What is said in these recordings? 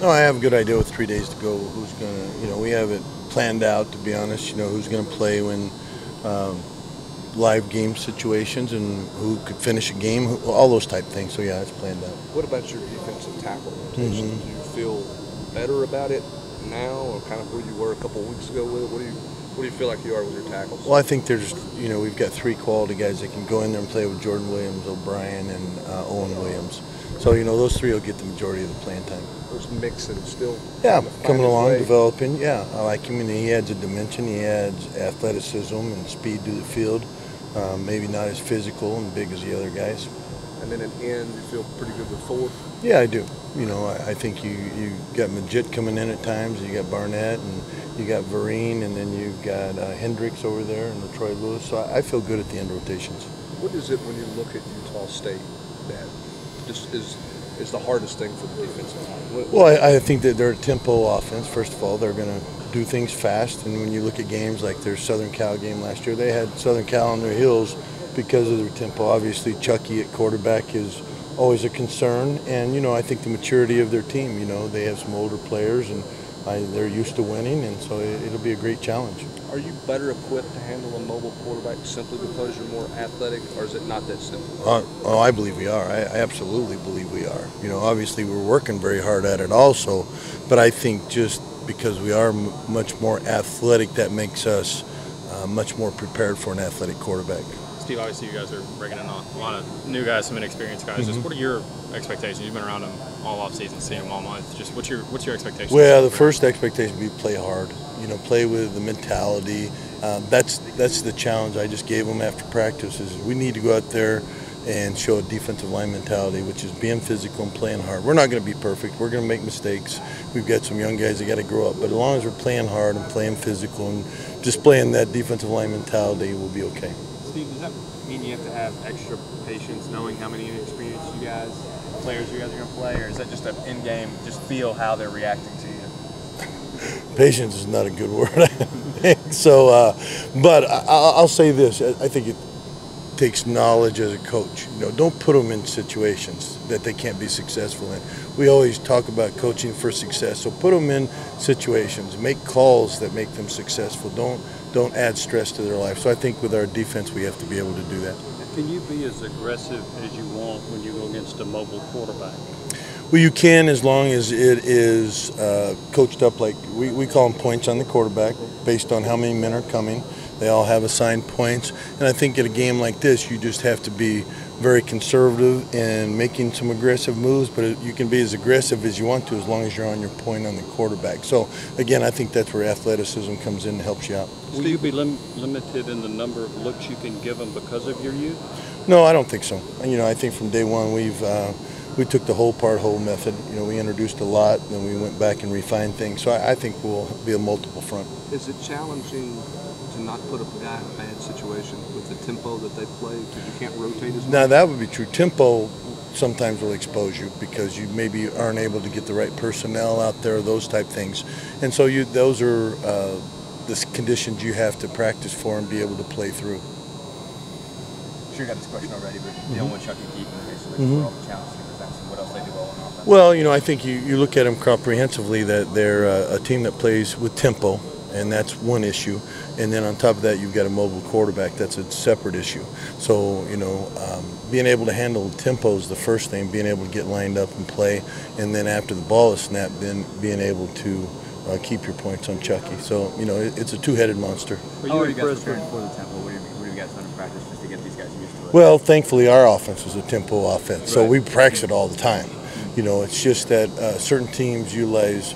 No, I have a good idea with three days to go. Who's gonna, you know, we have it planned out. To be honest, you know, who's gonna play when um, live game situations and who could finish a game, who- all those type things. So yeah, it's planned out. What about your defensive tackle rotation? Mhm. Do you feel better about it now, or kind of where you were a couple of weeks ago with it? What do you What do you feel like you are with your tackles? Well, I think there's, you know, we've got three quality guys that can go in there and play with Jordan Williams, O'Brien, and uh, Owen Williams. So you know, those three will get the majority of the playing time. There's mixing still. Yeah, trying to find coming along, way. developing. Yeah, I like him, and he adds a dimension. He adds athleticism and speed to the field. Um, maybe not as physical and big as the other guys. And then at end, you feel pretty good with Ford. Yeah, I do. You know, I, I think you you got Maggitt coming in at times. You got Barnett, and you got Vereen, and then you've got uh, Hendrix over there, and Troy Lewis. So I, I feel good at the end rotations. What is it when you look at Utah State that just is is the hardest thing for the defensive line? Well, I, I think that they're a tempo offense. First of all, they're going to do things fast. And when you look at games like their Southern Cal game last year, they had Southern Cal on their heels because of their tempo. Obviously, Chuckie at quarterback is always a concern. And, you know, I think the maturity of their team, you know, they have some older players and I, they're used to winning. And so it, it'll be a great challenge. Are you better equipped to handle a mobile quarterback simply because you're more athletic, or is it not that simple? Uh, oh, I believe we are. I, I absolutely believe we are. You know, obviously we're working very hard at it also, but I think just because we are m- much more athletic, that makes us uh, much more prepared for an athletic quarterback. Steve, obviously you guys are bringing in a lot of new guys, some inexperienced guys. Mm-hmm. Just what are your expectations? You've been around them all off season, seeing them all month. Just what's your what's your expectations? Well, the first expectation would be play hard. You know, play with the mentality. Um, that's that's the challenge I just gave them after practice. Is we need to go out there and show a defensive line mentality, which is being physical and playing hard. We're not going to be perfect. We're going to make mistakes. We've got some young guys that got to grow up. But as long as we're playing hard and playing physical and displaying that defensive line mentality, we'll be okay. Does that mean you have to have extra patience knowing how many inexperienced you guys, players you guys are going to play, or is that just an in-game, just feel how they're reacting to you? patience is not a good word. So, uh, but I, I'll I'll say this: I think it takes knowledge as a coach. You know, don't put them in situations that they can't be successful in. We always talk about coaching for success, so put them in situations, make calls that make them successful. Don't don't add stress to their life. So I think with our defense, we have to be able to do that. Can you be as aggressive as you want when you go against a mobile quarterback? Well, you can as long as it is uh, coached up. Like we, we call them points on the quarterback based on how many men are coming. They all have assigned points. And I think in a game like this, you just have to be very conservative in making some aggressive moves, but you can be as aggressive as you want to as long as you're on your point on the quarterback. So, again, I think that's where athleticism comes in and helps you out. Will you be lim- limited in the number of looks you can give them because of your youth? No, I don't think so. You know, I think from day one we've uh, we took the whole part whole method. You know, we introduced a lot, then we went back and refined things. So I, I think we'll be a multiple front. Is it challenging to not put a guy in a bad situation with the tempo that they play because you can't rotate as much? Now that would be true. Tempo sometimes will expose you because you maybe aren't able to get the right personnel out there, those type things, and so you those are uh, the conditions you have to practice for and be able to play through. I'm sure you got this question already, but dealing with Chuckie Keeton, basically, Mhm. for all the challenges he presents and what else they do well on offense. Well, you know, I think you, you look at them comprehensively that they're uh, a team that plays with tempo, and that's one issue. And then on top of that, you've got a mobile quarterback. That's a separate issue. So, you know, um, being able to handle tempo is the first thing, being able to get lined up and play. And then after the ball is snapped, then being able to uh, keep your points on Chuckie. So, you know, it, it's a two-headed monster. Are How are you guys preparing for the tempo? What have you, what have you guys done in practice just to get these guys used to it? Well, thankfully, our offense is a tempo offense, so we practice it all the time. You know, it's just that uh, certain teams utilize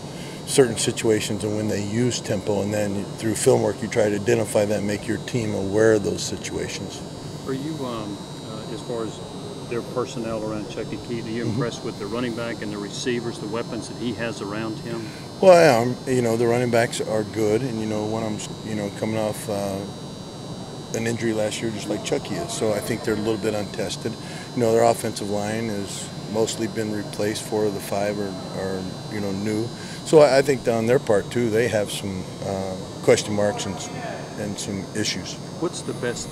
certain situations and when they use tempo, and then through film work, you try to identify that and make your team aware of those situations. Are you, um, uh, as far as their personnel around Chuckie Keeton, are you Mm-hmm. impressed with the running back and the receivers, the weapons that he has around him? Well, I am. You know, the running backs are good, and you know, one of them's you know coming off uh, an injury last year, just like Chuckie is. So I think they're a little bit untested. You know, their offensive line has mostly been replaced. Four of the five are, are you know new. So I, I think on their part too, they have some uh, question marks and and some issues. What's the best thing?